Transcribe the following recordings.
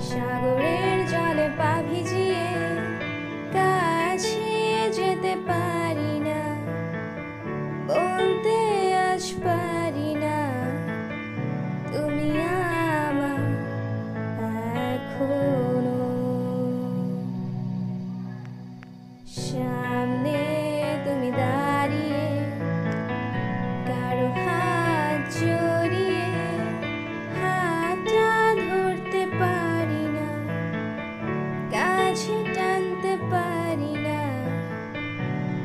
shine.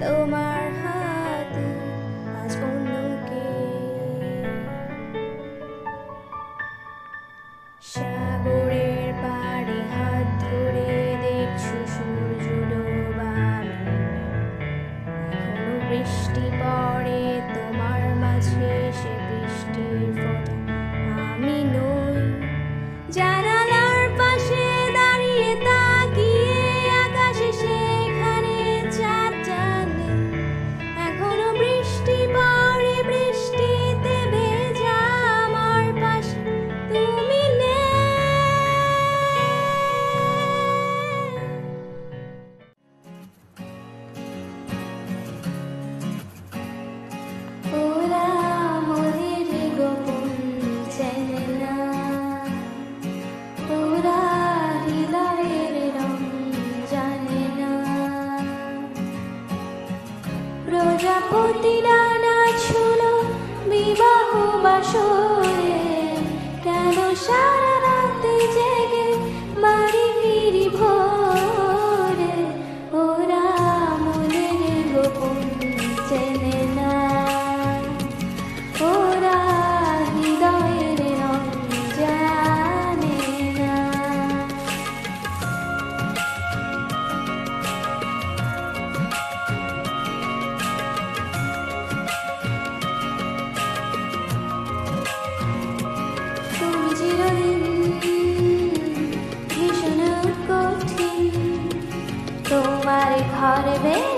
তোমার হাতে আজ অন্যকে প্রতিটা নাচ বিবাহ বাসরে কেন সারা তোমার ঘর বেশ